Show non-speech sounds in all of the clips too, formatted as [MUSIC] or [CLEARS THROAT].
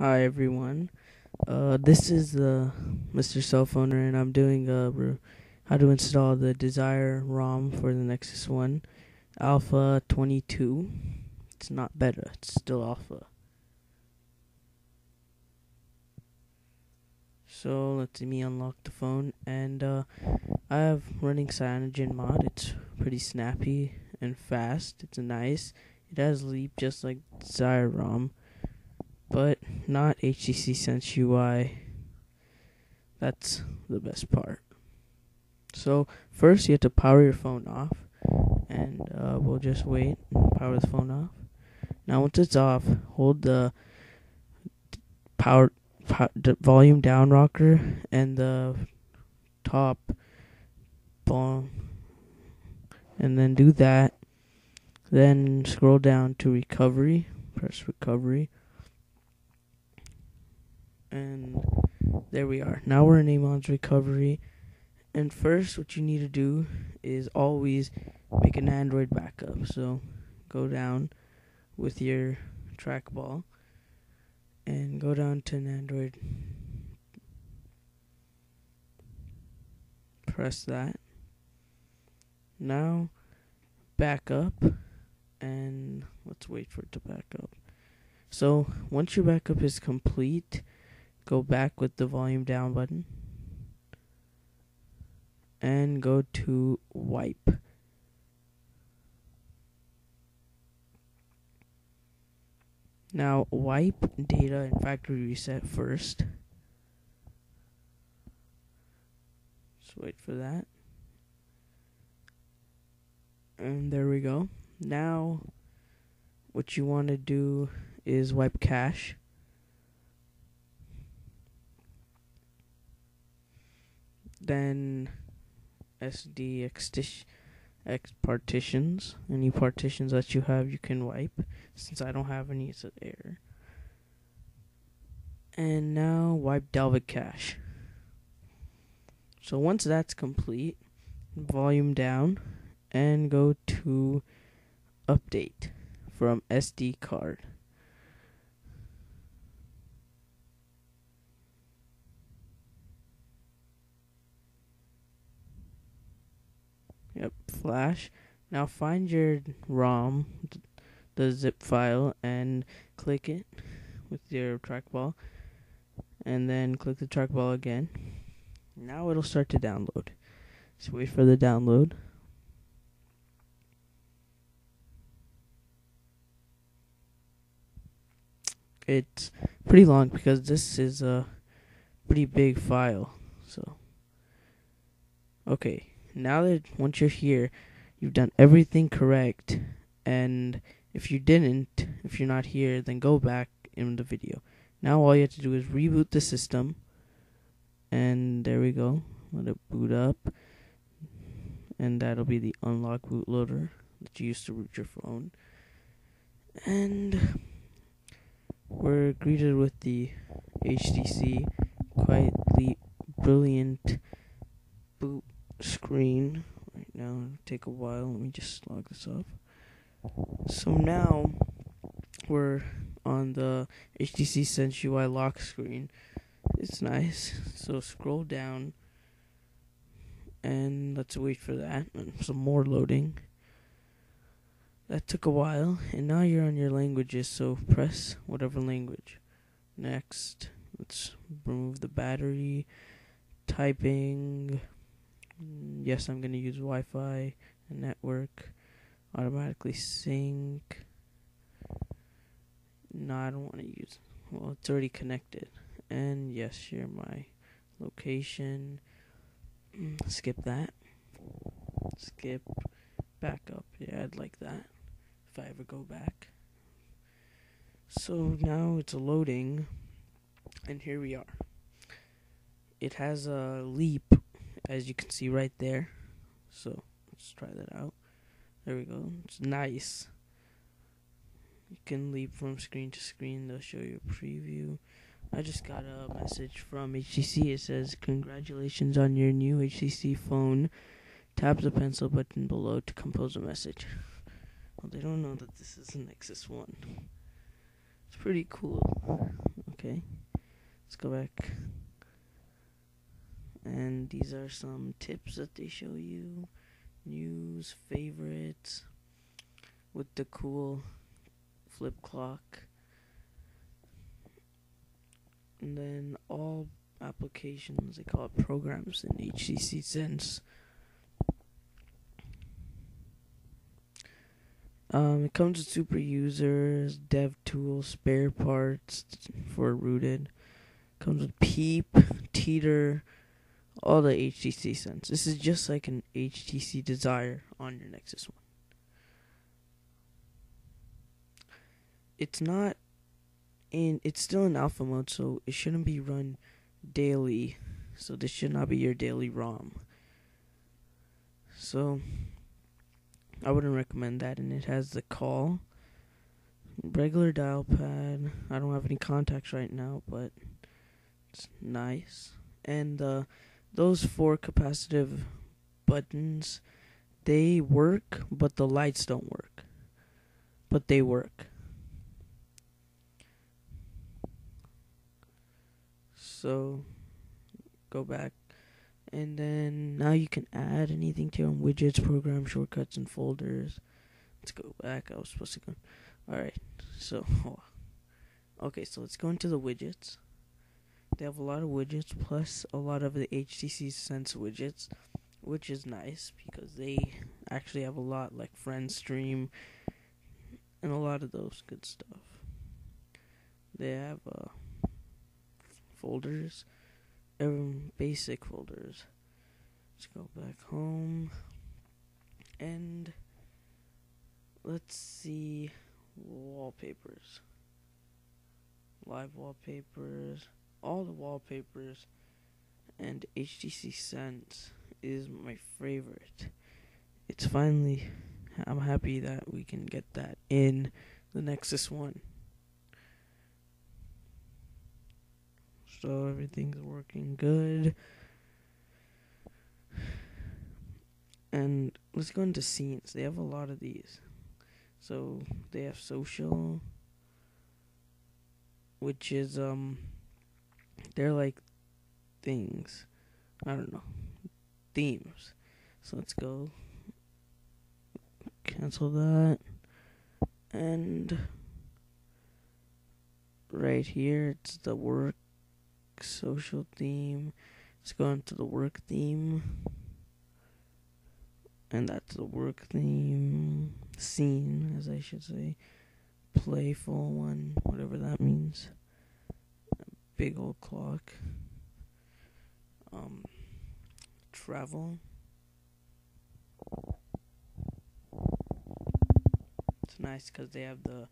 Hi everyone. Uh, this is the Mr. Cell Phoner, and I'm doing a re- how to install the Desire ROM for the Nexus One Alpha 22. It's not beta; it's still alpha. So let's me unlock the phone, and uh, I have running Cyanogen mod. It's pretty snappy and fast. It's nice. It has leap just like Desire ROM but not HTC Sense UI. That's the best part. So first you have to power your phone off, and uh, we'll just wait and power the phone off. Now once it's off, hold the power, the volume down rocker and the top volume, and then do that. Then scroll down to recovery. Press recovery and there we are. Now we're in Amon's recovery. And first, what you need to do is always make a Nandroid backup. So go down with your trackball and go down to a Nandroid. Press that. Now back up and let's wait for it to back up. So once your backup is complete, go back with the volume down button and go to wipe. Now wipe data and factory reset first. Just wait for that. And there we go. Now what you want to do is wipe cache. Then SD extish, X partitions. Any partitions that you have, you can wipe. Since I don't have any, it's an error. And now wipe Dalvik cache. So once that's complete, volume down and go to update from SD card. Yep, flash. Now find your ROM, the zip file, and click it with your trackball. And then click the trackball again. Now it'll start to download. So wait for the download. It's pretty long because this is a pretty big file. So, okay now that once you're here, you've done everything correct, and if you didn't, if you're not here, then go back in the video. Now all you have to do is reboot the system, and there we go. Let it boot up, and that'll be the unlock bootloader that you used to root your phone. And we're greeted with the HTC quite brilliant boot screen right now. It'll take a while. Let me just log this up. So now we're on the HTC Sense UI lock screen. It's nice. So scroll down and let's wait for that. Some more loading. That took a while, and now you're on your languages, so press whatever language. Next, let's remove the battery. Typing yes, I'm going to use Wi Fi and network. Automatically sync. No, I don't want to use. Well, it's already connected. And yes, share my location. Mm, [CLEARS THROAT] skip that. Skip back up. Yeah, I'd like that if I ever go back. So now it's loading, and here we are. It has a leap as you can see right there. So let's try that out. There we go. It's nice. You can leap from screen to screen. They'll show you a preview. I just got a message from HTC. It says, Congratulations on your new HTC phone. Tap the pencil button below to compose a message. Well, they don't know that this is a Nexus 1. It's pretty cool. Okay, let's go back. And these are some tips that they show you. News, favorites, with the cool flip clock. And then all applications, they call it programs in HTC Sense. Um, it comes with super users, dev tools, spare parts for rooted. Comes with Peep, Teeter, all the HTC Sense. This is just like an HTC Desire on your Nexus One. It's not in. It's still in alpha mode, so it shouldn't be run daily. So this should not be your daily ROM. So I wouldn't recommend that. And it has the call, regular dial pad. I don't have any contacts right now, but it's nice. And uh, those four capacitive buttons, they work, but the lights don't work. But they work. So go back and then now you can add anything to your own widgets, program shortcuts, and folders. Let's go back. I was supposed to go. Alright, so, oh. [LAUGHS] okay, so let's go into the widgets. They have a lot of widgets, plus a lot of the HTC Sense widgets, which is nice because they actually have a lot like Friend Stream and a lot of those good stuff. They have uh, folders um, basic folders. Let's go back home and let's see wallpapers. Live wallpapers, all the wallpapers, and HTC Sense is my favorite. It's finally, I'm happy that we can get that in the Nexus One. so everything's working good. And let's go into scenes. They have a lot of these. So they have social, which is um, they're like things. I don't know, themes. So let's go cancel that, and right here it's the work social theme. Let's go into the work theme. And that's the work theme scene, as I should say. Playful one, whatever that means. Big old clock. Um, travel. It's nice because they have the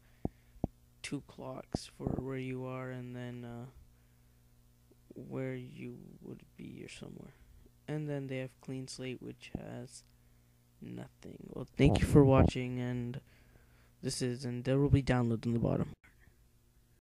two clocks for where you are and then uh, where you would be or somewhere. And then they have Clean Slate, which has nothing. Well, thank you for watching, and this is, and there will be downloads in the bottom.